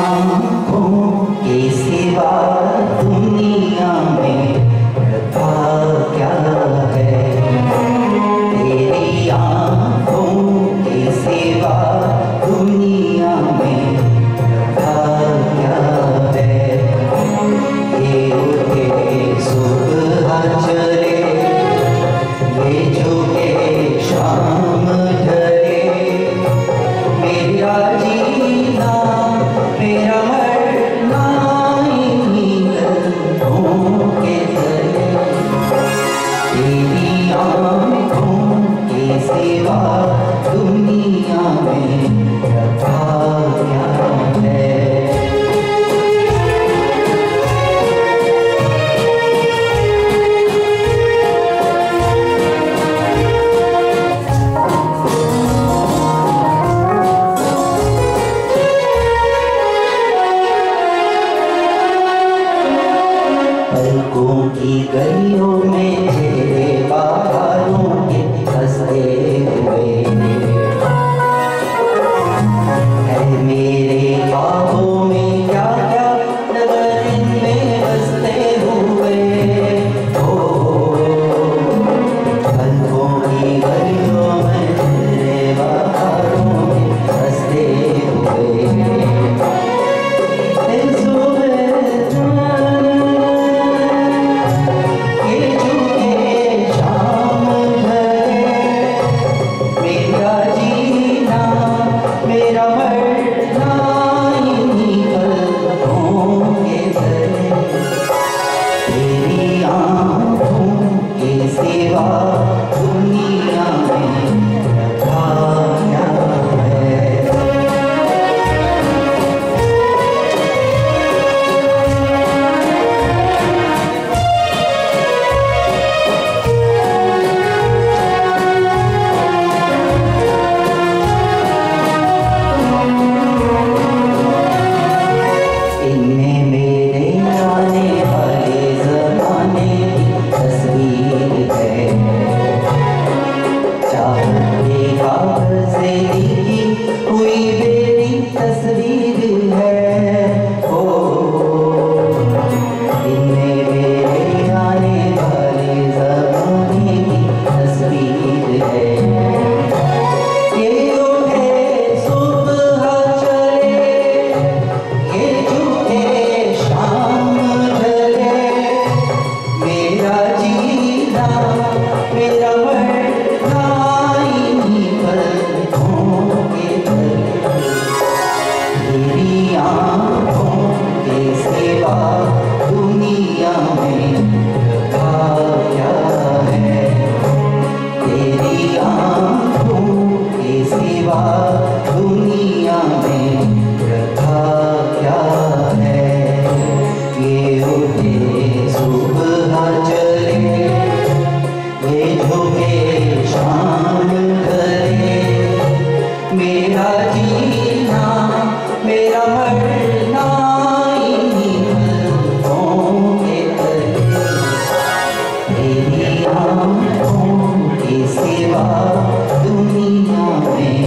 Oh. तेरी आँखों दुनिया में रखा तेरी आँखों के सिवा दुनिया में